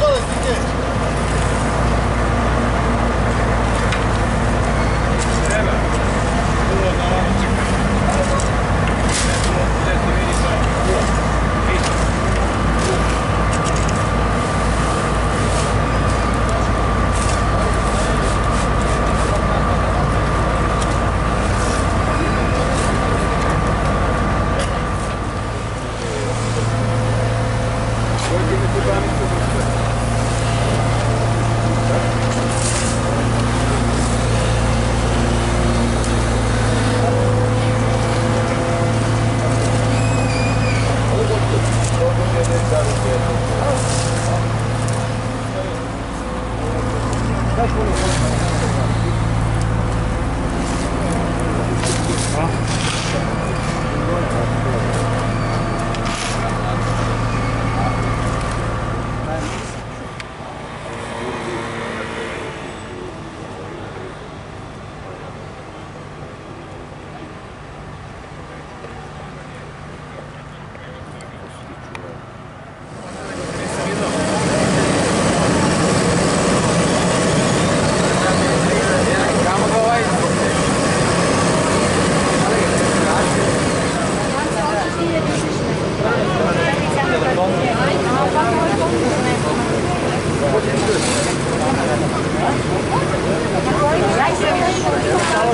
todos, Miguel.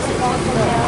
します。